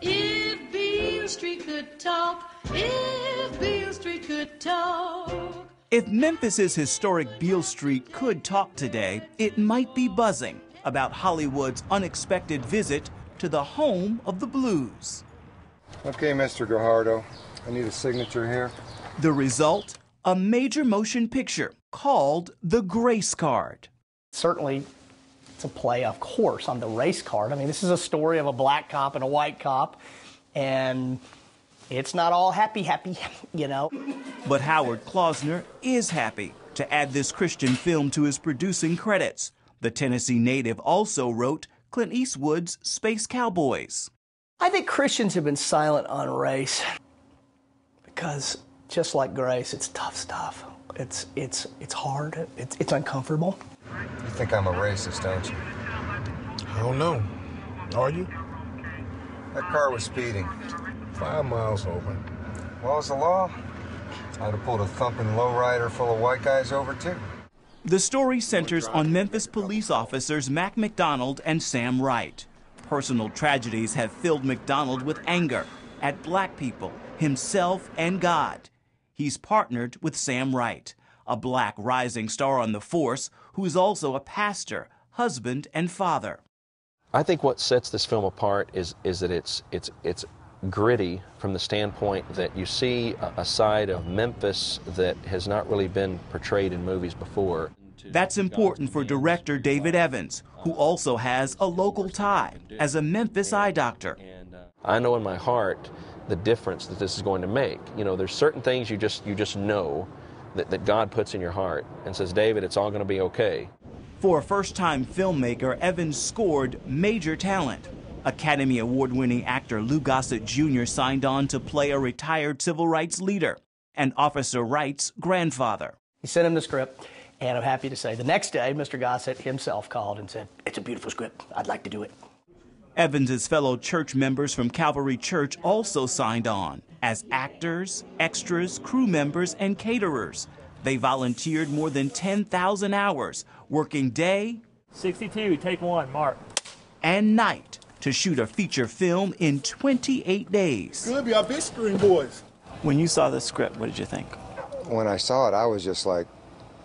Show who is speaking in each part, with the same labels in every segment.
Speaker 1: If Beale Street could talk, if Beale Street could talk.
Speaker 2: If Memphis's historic Beale Street could talk today, it might be buzzing about Hollywood's unexpected visit to the home of the blues.
Speaker 3: Okay, Mr. Gajardo, I need a signature here.
Speaker 2: The result? A major motion picture called The Grace Card.
Speaker 4: Certainly, a play, of course, on the race card. I mean, this is a story of a black cop and a white cop, and it's not all happy, happy, you know.
Speaker 2: But Howard Klausner is happy to add this Christian film to his producing credits. The Tennessee native also wrote Clint Eastwood's Space Cowboys.
Speaker 4: I think Christians have been silent on race because just like grace, it's tough stuff. It's it's it's hard. It's it's uncomfortable.
Speaker 3: You think I'm a racist, don't you?
Speaker 5: I don't know. Are you?
Speaker 3: That car was speeding.
Speaker 5: Five miles over.
Speaker 3: What was the law? I'd have pulled a thumping lowrider full of white guys over, too.
Speaker 2: The story centers on Memphis police officers Mac McDonald and Sam Wright. Personal tragedies have filled McDonald with anger at black people, himself, and God. He's partnered with Sam Wright, a black rising star on the force who is also a pastor, husband, and father.
Speaker 6: I think what sets this film apart is is that it's it's it's gritty from the standpoint that you see a, a side of Memphis that has not really been portrayed in movies before.
Speaker 2: That's important for director David Evans, who also has a local tie as a Memphis eye doctor.
Speaker 6: I know in my heart the difference that this is going to make. You know, there's certain things you just you just know that, that God puts in your heart and says, David, it's all going to be okay.
Speaker 2: For a first-time filmmaker, Evans scored major talent. Academy Award-winning actor Lou Gossett Jr. signed on to play a retired civil rights leader and Officer Wright's grandfather.
Speaker 4: He sent him the script, and I'm happy to say the next day, Mr. Gossett himself called and said, "It's a beautiful script. I'd like to do it."
Speaker 2: Evans's fellow church members from Calvary Church also signed on as actors, extras, crew members, and caterers. They volunteered more than 10,000 hours, working day
Speaker 7: 62, take one, Mark.
Speaker 2: and night to shoot a feature film in 28 days.
Speaker 5: Could be our big screen boys.
Speaker 7: When you saw the script, what did you think?
Speaker 3: When I saw it, I was just like,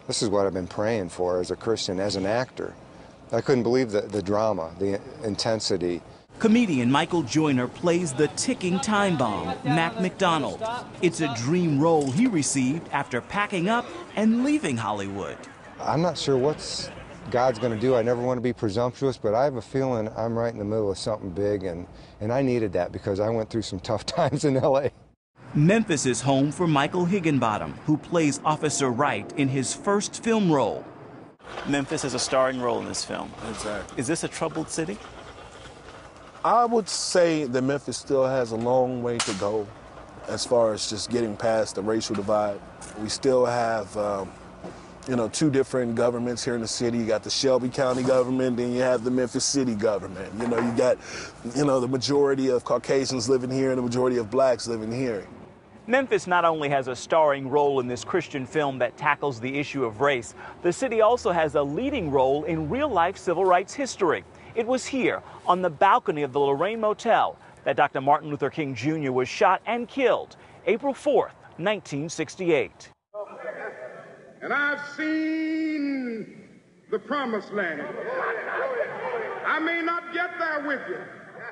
Speaker 3: this is what I've been praying for as a Christian, as an actor. I couldn't believe the, the drama, the intensity.
Speaker 2: Comedian Michael Joiner plays the ticking time bomb, Mac McDonald. It's a dream role he received after packing up and leaving Hollywood.
Speaker 3: I'm not sure what's God's going to do. I never want to be presumptuous, but I have a feeling I'm right in the middle of something big, and, and I needed that because I went through some tough times in L.A.
Speaker 2: Memphis is home for Michael Higginbottom, who plays Officer Wright in his first film role.
Speaker 7: Memphis has a starring role in this film.
Speaker 5: Exactly.
Speaker 7: Is this a troubled city?
Speaker 5: I would say that Memphis still has a long way to go as far as just getting past the racial divide. We still have, um, you know, two different governments here in the city. You got the Shelby County government, then you have the Memphis City government. You know, you got, you know, the majority of Caucasians living here and the majority of blacks living here.
Speaker 2: Memphis not only has a starring role in this Christian film that tackles the issue of race, the city also has a leading role in real life civil rights history. It was here, on the balcony of the Lorraine Motel, that Dr. Martin Luther King Jr. was shot and killed April 4th, 1968.
Speaker 8: and I've seen the promised land. I may not get there with you.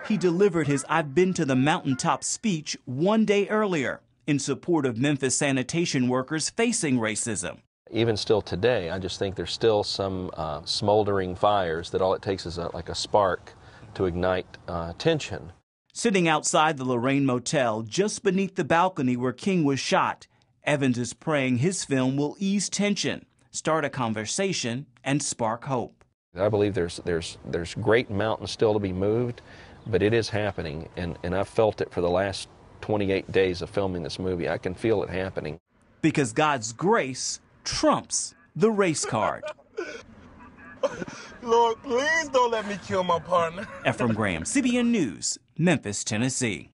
Speaker 2: He delivered his I've Been to the Mountaintop speech one day earlier in support of Memphis sanitation workers facing racism.
Speaker 6: Even still today, I just think there's still some uh, smoldering fires that all it takes is a, like a spark to ignite uh, tension.
Speaker 2: Sitting outside the Lorraine Motel, just beneath the balcony where King was shot, Evans is praying his film will ease tension, start a conversation, and spark hope.
Speaker 6: I believe there's there's there's great mountains still to be moved, but it is happening, and, and I've felt it for the last 28 days of filming this movie. I can feel it happening.
Speaker 2: Because God's grace trumps the race card.
Speaker 5: Lord, please don't let me kill my partner.
Speaker 2: Efrem Graham, CBN News, Memphis, Tennessee.